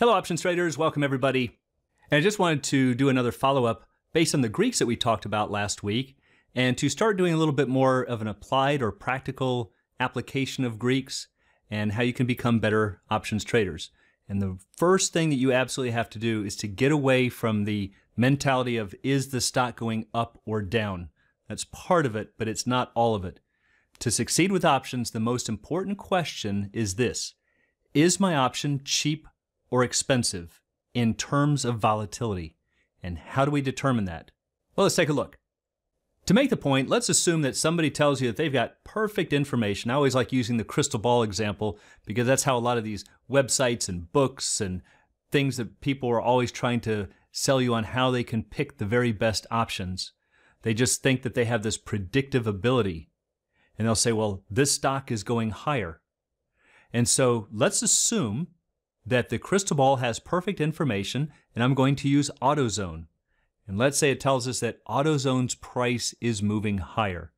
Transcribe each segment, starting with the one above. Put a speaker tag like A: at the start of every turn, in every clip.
A: Hello, options traders. Welcome, everybody. And I just wanted to do another follow up based on the Greeks that we talked about last week and to start doing a little bit more of an applied or practical application of Greeks and how you can become better options traders. And the first thing that you absolutely have to do is to get away from the mentality of is the stock going up or down? That's part of it, but it's not all of it. To succeed with options, the most important question is this Is my option cheap or expensive in terms of volatility? And how do we determine that? Well, let's take a look. To make the point, let's assume that somebody tells you that they've got perfect information. I always like using the crystal ball example because that's how a lot of these websites and books and things that people are always trying to sell you on how they can pick the very best options. They just think that they have this predictive ability. And they'll say, well, this stock is going higher. And so let's assume that the crystal ball has perfect information, and I'm going to use AutoZone. And let's say it tells us that AutoZone's price is moving higher.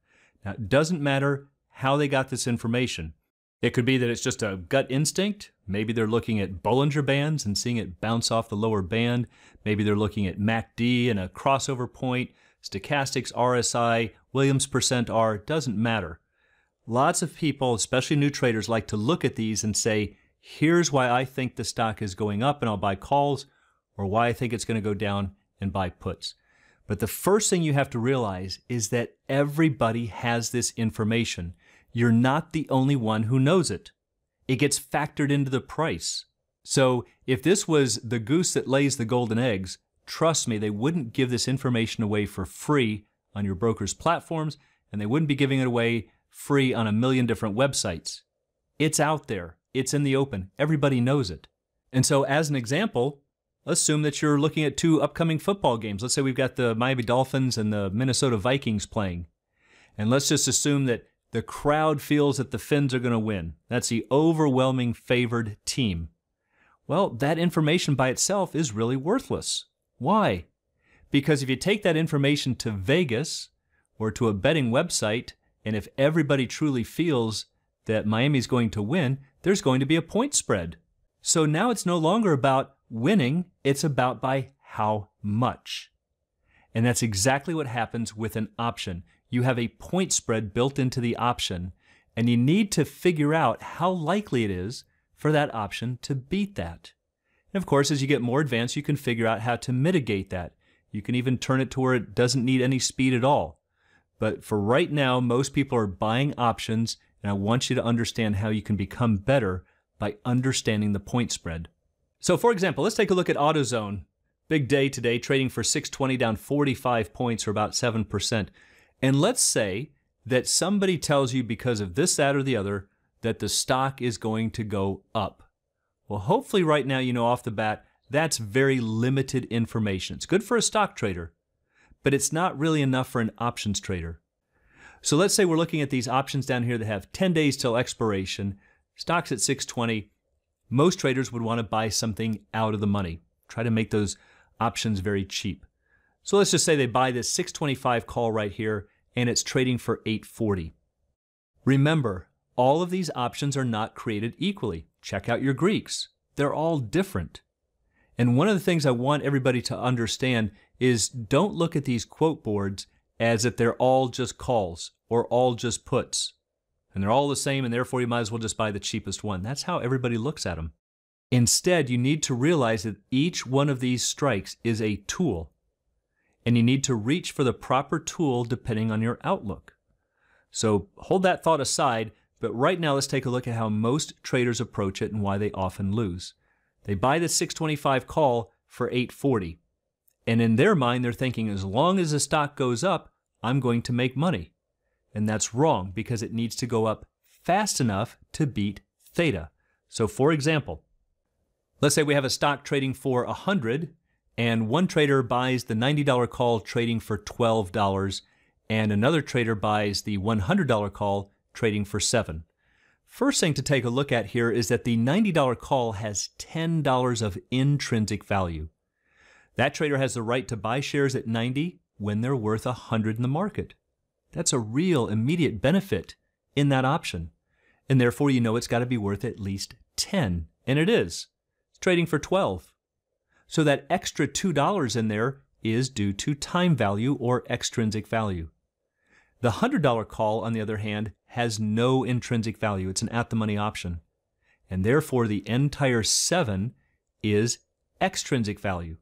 A: Now, it doesn't matter how they got this information. It could be that it's just a gut instinct. Maybe they're looking at Bollinger Bands and seeing it bounce off the lower band. Maybe they're looking at MACD and a crossover point, stochastics, RSI, Williams percent R, doesn't matter. Lots of people, especially new traders, like to look at these and say, here's why I think the stock is going up and I'll buy calls, or why I think it's going to go down and buy puts. But the first thing you have to realize is that everybody has this information. You're not the only one who knows it. It gets factored into the price. So if this was the goose that lays the golden eggs, trust me, they wouldn't give this information away for free on your broker's platforms, and they wouldn't be giving it away free on a million different websites. It's out there. It's in the open. Everybody knows it. And so, as an example, assume that you're looking at two upcoming football games. Let's say we've got the Miami Dolphins and the Minnesota Vikings playing. And let's just assume that the crowd feels that the Fins are going to win. That's the overwhelming favored team. Well, that information by itself is really worthless. Why? Because if you take that information to Vegas or to a betting website, and if everybody truly feels that Miami's going to win, there's going to be a point spread. So now it's no longer about winning, it's about by how much. And that's exactly what happens with an option. You have a point spread built into the option, and you need to figure out how likely it is for that option to beat that. And of course, as you get more advanced, you can figure out how to mitigate that. You can even turn it to where it doesn't need any speed at all. But for right now, most people are buying options and I want you to understand how you can become better by understanding the point spread. So for example, let's take a look at AutoZone. Big day today, trading for 620 down 45 points or about 7%. And let's say that somebody tells you because of this, that, or the other, that the stock is going to go up. Well, hopefully right now you know off the bat that's very limited information. It's good for a stock trader, but it's not really enough for an options trader. So let's say we're looking at these options down here that have 10 days till expiration, stocks at 620. Most traders would want to buy something out of the money, try to make those options very cheap. So let's just say they buy this 625 call right here and it's trading for 840. Remember, all of these options are not created equally. Check out your Greeks. They're all different. And one of the things I want everybody to understand is don't look at these quote boards as if they're all just calls or all just puts. And they're all the same, and therefore you might as well just buy the cheapest one. That's how everybody looks at them. Instead, you need to realize that each one of these strikes is a tool, and you need to reach for the proper tool depending on your outlook. So hold that thought aside, but right now let's take a look at how most traders approach it and why they often lose. They buy the 625 call for 840. And in their mind, they're thinking as long as the stock goes up, I'm going to make money. And that's wrong because it needs to go up fast enough to beat theta. So for example, let's say we have a stock trading for 100 and one trader buys the $90 call trading for $12 and another trader buys the $100 call trading for 7. First thing to take a look at here is that the $90 call has $10 of intrinsic value. That trader has the right to buy shares at 90 when they're worth 100 in the market. That's a real immediate benefit in that option. And therefore, you know it's got to be worth at least 10. And it is. It's trading for 12. So that extra $2 in there is due to time value or extrinsic value. The $100 call, on the other hand, has no intrinsic value. It's an at the money option. And therefore, the entire 7 is extrinsic value.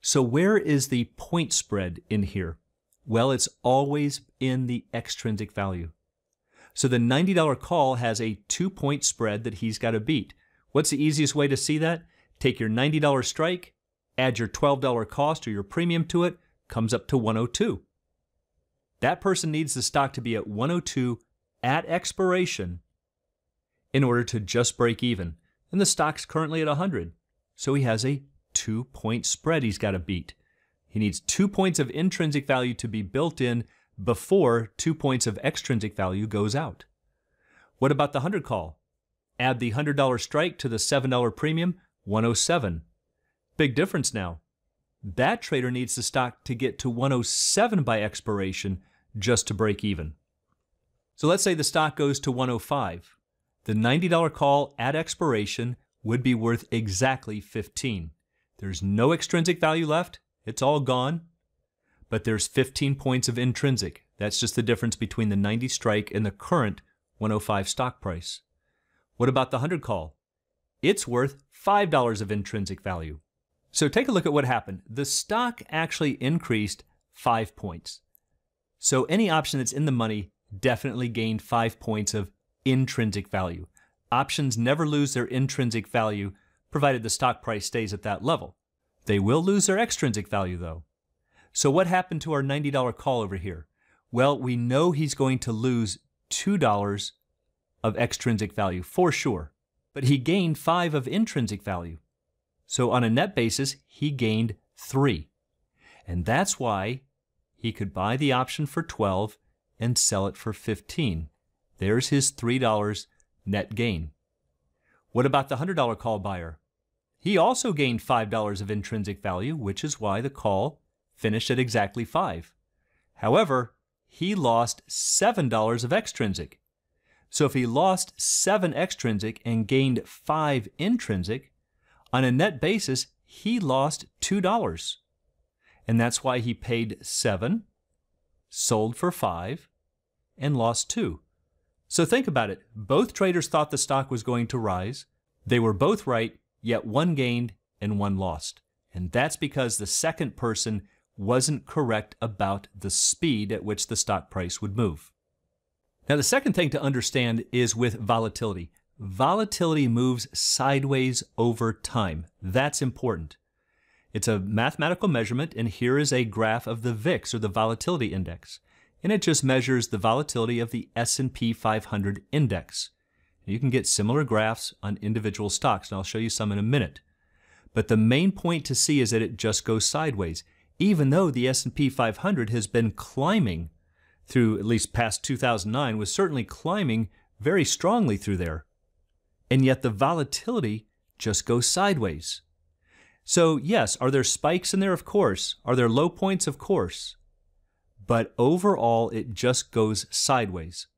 A: So where is the point spread in here? Well, it's always in the extrinsic value. So the $90 call has a two point spread that he's got to beat. What's the easiest way to see that? Take your $90 strike, add your $12 cost or your premium to it, comes up to 102. That person needs the stock to be at 102 at expiration in order to just break even. And the stock's currently at 100. So he has a two point spread he's got to beat. He needs two points of intrinsic value to be built in before two points of extrinsic value goes out. What about the 100 call? Add the $100 strike to the $7 premium, 107. Big difference now. That trader needs the stock to get to 107 by expiration just to break even. So let's say the stock goes to 105. The $90 call at expiration would be worth exactly 15. There's no extrinsic value left. It's all gone. But there's 15 points of intrinsic. That's just the difference between the 90 strike and the current 105 stock price. What about the 100 call? It's worth $5 of intrinsic value. So take a look at what happened. The stock actually increased 5 points. So any option that's in the money definitely gained 5 points of intrinsic value. Options never lose their intrinsic value provided the stock price stays at that level. They will lose their extrinsic value though. So what happened to our $90 call over here? Well, we know he's going to lose $2 of extrinsic value for sure, but he gained 5 of intrinsic value. So on a net basis, he gained 3. And that's why he could buy the option for 12 and sell it for 15. There's his $3 net gain. What about the $100 call buyer? He also gained $5 of intrinsic value, which is why the call finished at exactly 5. However, he lost $7 of extrinsic. So if he lost 7 extrinsic and gained 5 intrinsic, on a net basis, he lost $2. And that's why he paid 7, sold for 5, and lost 2. So think about it. Both traders thought the stock was going to rise. They were both right, yet one gained and one lost. And that's because the second person wasn't correct about the speed at which the stock price would move. Now, the second thing to understand is with volatility. Volatility moves sideways over time. That's important. It's a mathematical measurement, and here is a graph of the VIX, or the Volatility Index and it just measures the volatility of the S&P 500 index. You can get similar graphs on individual stocks, and I'll show you some in a minute. But the main point to see is that it just goes sideways, even though the S&P 500 has been climbing through at least past 2009 was certainly climbing very strongly through there. And yet the volatility just goes sideways. So yes, are there spikes in there? Of course. Are there low points? Of course but overall it just goes sideways.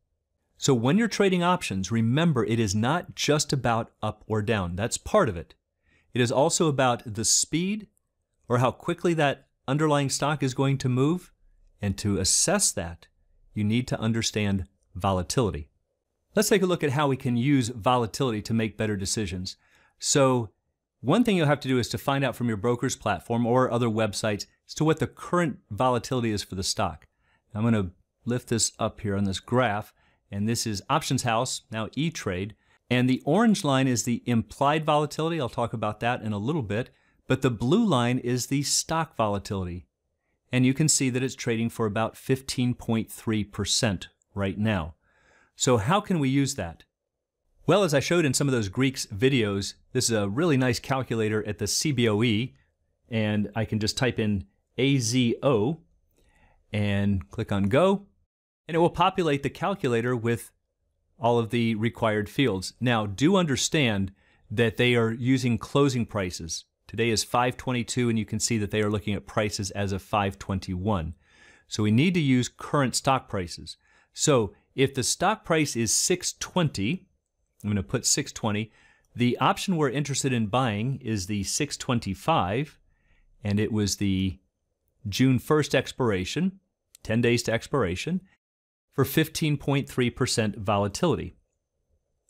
A: So when you're trading options, remember it is not just about up or down. That's part of it. It is also about the speed or how quickly that underlying stock is going to move. And to assess that, you need to understand volatility. Let's take a look at how we can use volatility to make better decisions. So one thing you'll have to do is to find out from your broker's platform or other websites as to what the current volatility is for the stock. I'm going to lift this up here on this graph, and this is Options House, now E-Trade, and the orange line is the implied volatility. I'll talk about that in a little bit, but the blue line is the stock volatility. And you can see that it's trading for about 15.3% right now. So how can we use that? Well, as I showed in some of those Greeks videos, this is a really nice calculator at the CBOE, and I can just type in AZO and click on Go, and it will populate the calculator with all of the required fields. Now, do understand that they are using closing prices. Today is 522, and you can see that they are looking at prices as of 521. So we need to use current stock prices. So if the stock price is 620, I'm going to put 620, The option we're interested in buying is the 625, and it was the June 1st expiration, 10 days to expiration, for 15.3% volatility.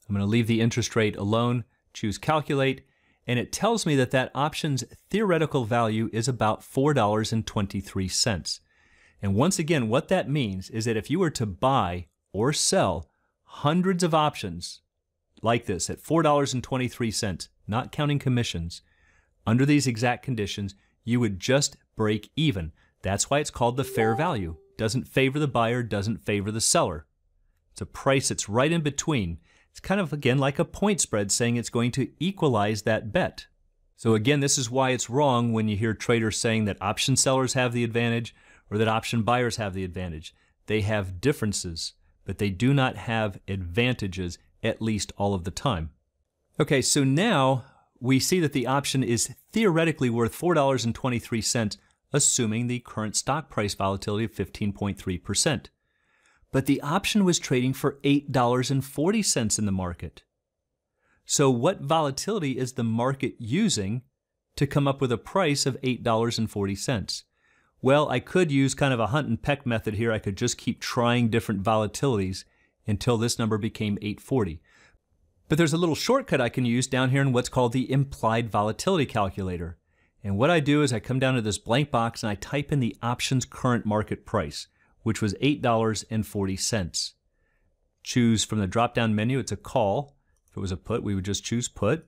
A: I'm going to leave the interest rate alone, choose calculate, and it tells me that that option's theoretical value is about $4.23. And once again, what that means is that if you were to buy or sell hundreds of options like this at $4.23, not counting commissions, under these exact conditions, you would just break even. That's why it's called the fair value. Doesn't favor the buyer, doesn't favor the seller. It's a price that's right in between. It's kind of, again, like a point spread saying it's going to equalize that bet. So again, this is why it's wrong when you hear traders saying that option sellers have the advantage or that option buyers have the advantage. They have differences, but they do not have advantages at least all of the time. Okay, so now we see that the option is theoretically worth $4.23, assuming the current stock price volatility of 15.3% but the option was trading for $8.40 in the market. So, what volatility is the market using to come up with a price of $8.40? Well, I could use kind of a hunt and peck method here. I could just keep trying different volatilities until this number became 840. But there's a little shortcut I can use down here in what's called the implied volatility calculator. And what I do is I come down to this blank box and I type in the option's current market price which was $8.40. Choose from the drop down menu, it's a call. If it was a put, we would just choose put.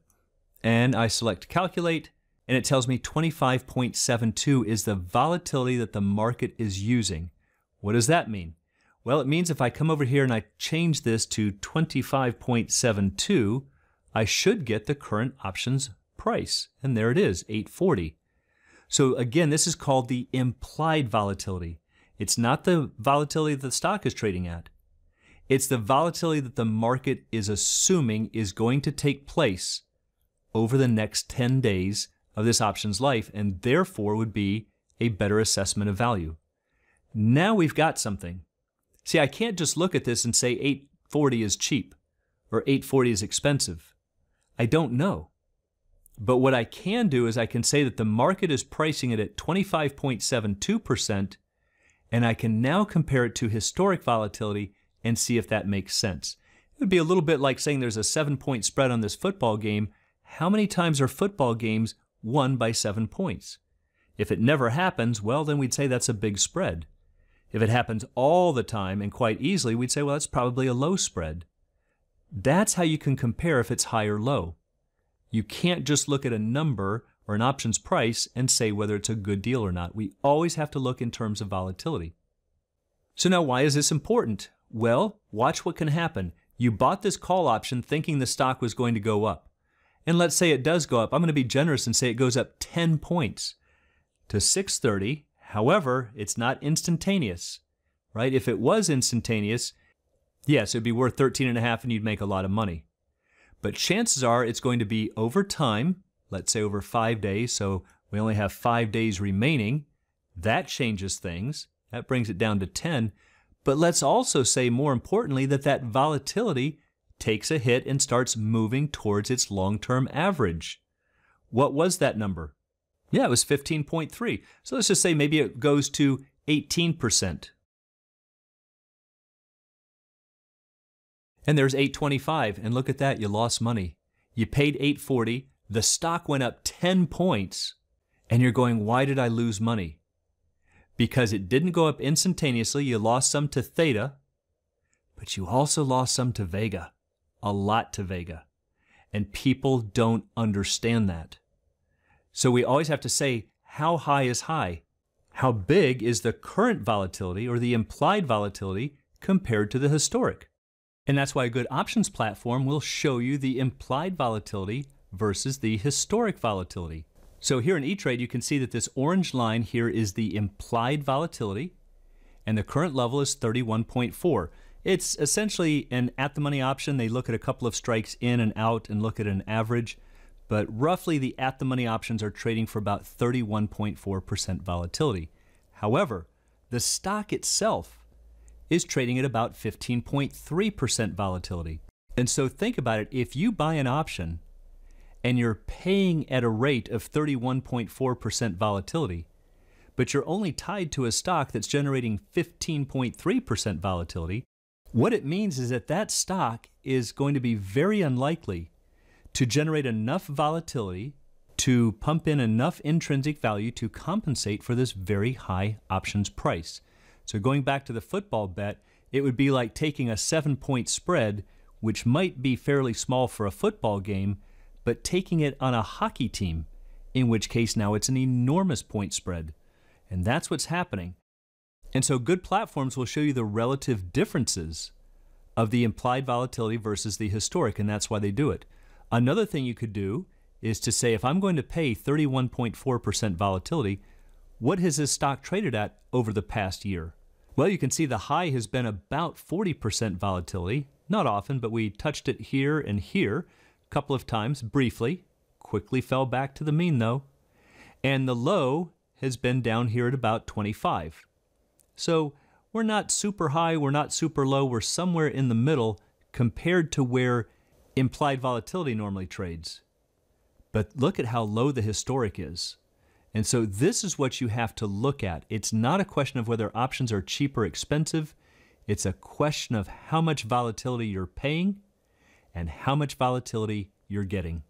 A: And I select calculate, and it tells me 25.72 is the volatility that the market is using. What does that mean? Well, it means if I come over here and I change this to 25.72, I should get the current options price. And there it is, 840. So again, this is called the implied volatility. It's not the volatility that the stock is trading at. It's the volatility that the market is assuming is going to take place over the next 10 days of this option's life and therefore would be a better assessment of value. Now we've got something. See, I can't just look at this and say 840 is cheap or 840 is expensive. I don't know. But what I can do is I can say that the market is pricing it at 25.72% and I can now compare it to historic volatility and see if that makes sense. It would be a little bit like saying there's a seven point spread on this football game. How many times are football games won by seven points? If it never happens, well, then we'd say that's a big spread. If it happens all the time and quite easily, we'd say, well, that's probably a low spread. That's how you can compare if it's high or low. You can't just look at a number or an option's price and say whether it's a good deal or not. We always have to look in terms of volatility. So now why is this important? Well, watch what can happen. You bought this call option thinking the stock was going to go up. And let's say it does go up. I'm going to be generous and say it goes up 10 points to 630. However, it's not instantaneous, right? If it was instantaneous, yes, it'd be worth 13 and a half and you'd make a lot of money. But chances are it's going to be over time let's say over five days, so we only have five days remaining. That changes things. That brings it down to 10. But let's also say, more importantly, that that volatility takes a hit and starts moving towards its long term average. What was that number? Yeah, it was 15.3. So let's just say maybe it goes to 18%. And there's 825 and look at that, you lost money. You paid 840, the stock went up 10 points, and you're going, why did I lose money? Because it didn't go up instantaneously. You lost some to theta, but you also lost some to vega, a lot to vega. And people don't understand that. So we always have to say, how high is high? How big is the current volatility or the implied volatility compared to the historic? And that's why a good options platform will show you the implied volatility versus the historic volatility. So here in E-Trade, you can see that this orange line here is the implied volatility, and the current level is 31.4. It's essentially an at-the-money option. They look at a couple of strikes in and out and look at an average, but roughly the at-the-money options are trading for about 31.4% volatility. However, the stock itself is trading at about 15.3% volatility. And so think about it, if you buy an option and you're paying at a rate of 31.4% volatility, but you're only tied to a stock that's generating 15.3% volatility, what it means is that that stock is going to be very unlikely to generate enough volatility to pump in enough intrinsic value to compensate for this very high options price. So, going back to the football bet, it would be like taking a seven point spread, which might be fairly small for a football game, but taking it on a hockey team, in which case now it's an enormous point spread. And that's what's happening. And so, good platforms will show you the relative differences of the implied volatility versus the historic, and that's why they do it. Another thing you could do is to say if I'm going to pay 31.4% volatility, what has this stock traded at over the past year? Well, you can see the high has been about 40% volatility. Not often, but we touched it here and here a couple of times briefly. Quickly fell back to the mean though. And the low has been down here at about 25. So we're not super high, we're not super low, we're somewhere in the middle compared to where implied volatility normally trades. But look at how low the historic is. And so this is what you have to look at. It's not a question of whether options are cheap or expensive. It's a question of how much volatility you're paying and how much volatility you're getting.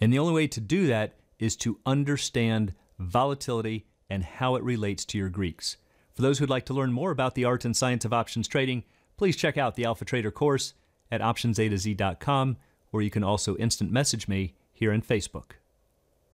A: And the only way to do that is to understand volatility and how it relates to your Greeks. For those who'd like to learn more about the art and science of options trading, please check out the Alpha Trader course at optionsA to Z.com, or you can also instant message me here in Facebook.